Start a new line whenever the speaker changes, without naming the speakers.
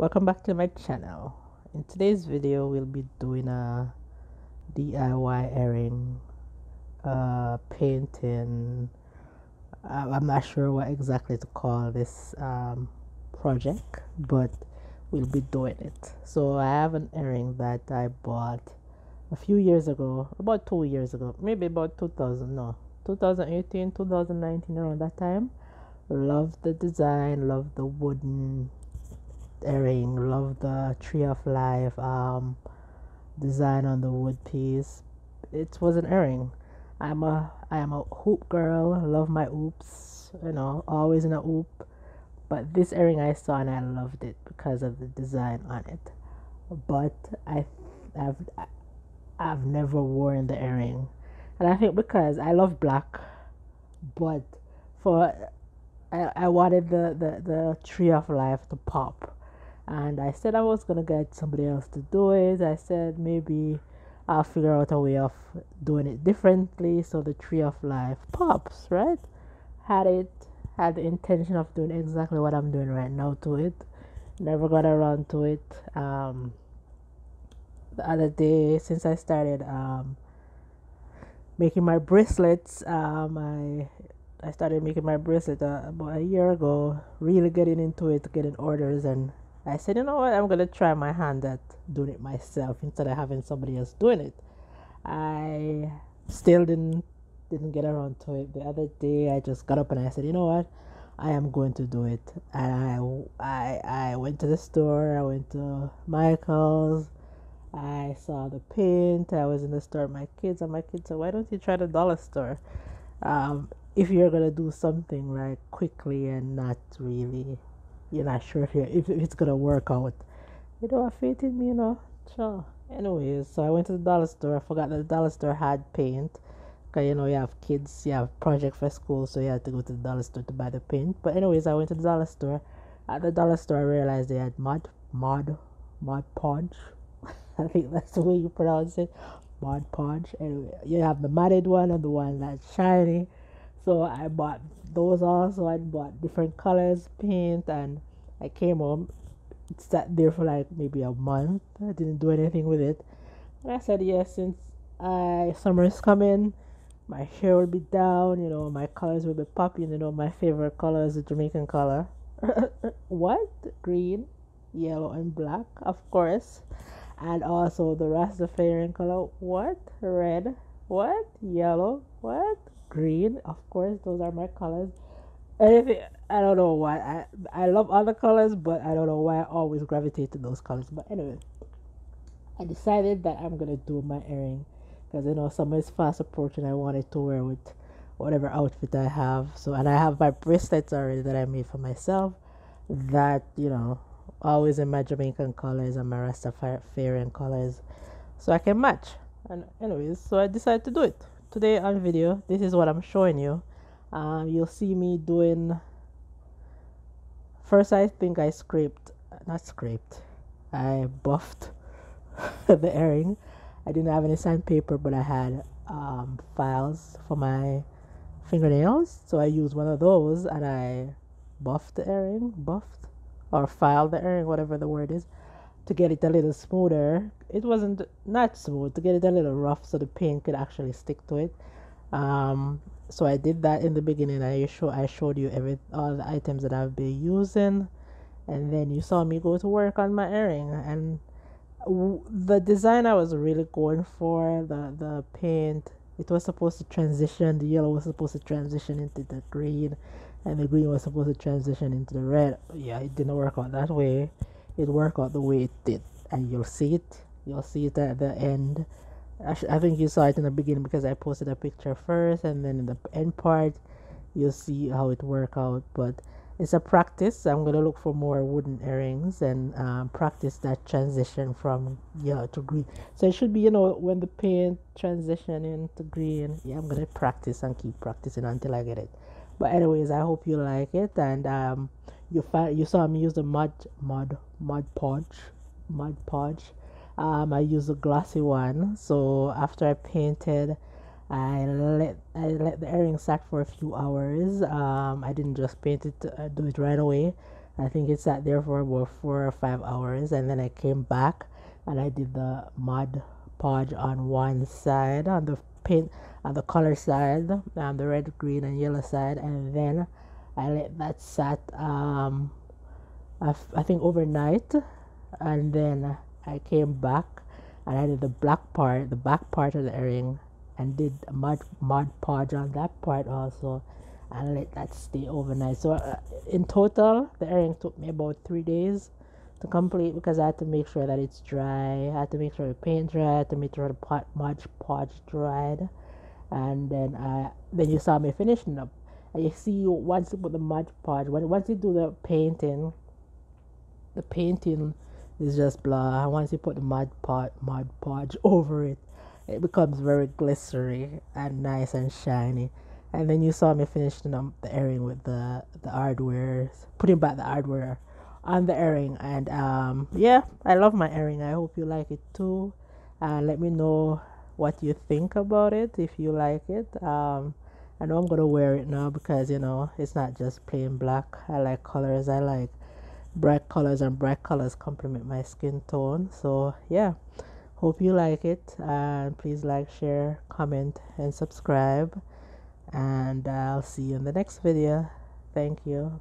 welcome back to my channel. In today's video we'll be doing a DIY earring uh, painting. I'm not sure what exactly to call this um, project but we'll be doing it. So I have an earring that I bought a few years ago about two years ago maybe about 2000 no 2018 2019 around that time. Love the design love the wooden earring love the tree of life um, design on the wood piece. It was an earring i'm a i am a hoop girl love my hoops you know always in a hoop. But this earring i saw and i loved it because of the design on it. But i i've i've never worn the earring and i think because i love black but for I, I wanted the, the, the tree of life to pop and I said I was gonna get somebody else to do it. I said maybe I'll figure out a way of doing it differently so the tree of life pops, right? Had it had the intention of doing exactly what I'm doing right now to it. Never got around to it. Um, the other day since I started um, making my bracelets, um, I I started making my bracelet uh, about a year ago. Really getting into it, getting orders and I said, you know what, I'm gonna try my hand at doing it myself instead of having somebody else doing it. I still didn't didn't get around to it. The other day I just got up and I said, you know what, I am going to do it. And I I I went to the store, I went to Michael's, I saw the paint, I was in the store with my kids and my kids said, Why don't you try the dollar store? Um, if you're gonna do something like quickly and not really you're not sure if, if it's gonna work out. You know, I in me, you know. So, Anyways, so I went to the dollar store. I forgot that the dollar store had paint. Cause you know you have kids, you have project for school, so you had to go to the dollar store to buy the paint. But anyways, I went to the dollar store. At the dollar store, I realized they had mud, mud, mud Podge. I think that's the way you pronounce it, mud Podge. Anyway, you have the matted one and the one that's shiny. So I bought those also. I bought different colors, paint, and I came home. It sat there for like maybe a month. I didn't do anything with it. And I said, yes, since I summer is coming, my hair will be down. You know, my colors will be popping. You know, my favorite color is the Jamaican color. what? Green, yellow, and black, of course. And also the Rastafarian color. What? Red. What? Yellow. What? Green. Of course, those are my colors. Anything I don't know why I I love other colors, but I don't know why I always gravitate to those colors. But anyway, I decided that I'm gonna do my earring because you know summer is fast approaching. I wanted to wear with whatever outfit I have. So and I have my bracelets already that I made for myself. That you know always in my Jamaican colors and my Rastafarian colors, so I can match. And anyways, so I decided to do it today on video this is what i'm showing you. Um, you'll see me doing first i think i scraped not scraped i buffed the earring. I didn't have any sandpaper but i had um, files for my fingernails. So i used one of those and i buffed the earring buffed or filed the earring whatever the word is to get it a little smoother. It wasn't not smooth to get it a little rough so the paint could actually stick to it. Um, so I did that in the beginning. I show I showed you every all the items that I've been using, and then you saw me go to work on my earring and w- the design I was really going for the the paint. It was supposed to transition. The yellow was supposed to transition into the green, and the green was supposed to transition into the red. Yeah, it didn't work out that way it work out the way it did and you'll see it. You'll see it at the end. I think you saw it in the beginning because I posted a picture first and then in the end part you'll see how it work out. But it's a practice. I'm gonna look for more wooden earrings and um, practice that transition from yellow to green. So it should be you know when the paint transition into green yeah I'm gonna practice and keep practicing until I get it but anyways I hope you like it. And um, you find you saw me use the mud mud mud podge mud podge. Um, I use a glossy one. So after I painted I let I let the earring sat for a few hours. Um, I didn't just paint it uh, do it right away. I think it sat there for about four or five hours, and then I came back and I did the mud Podge on one side, on the paint, on the color side, on the red, green, and yellow side, and then I let that set um, I, I think overnight, and then I came back and I did the black part, the back part of the earring, and did a Mod Mod Podge on that part also and let that stay overnight. So uh, in total, the earring took me about three days to complete because I had to make sure that it's dry. I had to make sure the paint dry. I had to make sure the pot Mod Podge dried, and then I then you saw me finishing up. And you see once you put the mud Podge, when once you do the painting, the painting is just blah. Once you put the mud Pod mud Podge over it, it becomes very glistery and nice and shiny and then you saw me finishing up the earring with the the hardware, putting back the hardware on the earring, and um, yeah, I love my earring. I hope you like it too. Uh, let me know what you think about it if you like it. Um, I know I'm gonna wear it now because you know it's not just plain black. I like colors. I like bright colors, and bright colors complement my skin tone. So yeah, hope you like it. And please like, share, comment, and subscribe and I'll see you in the next video. Thank you.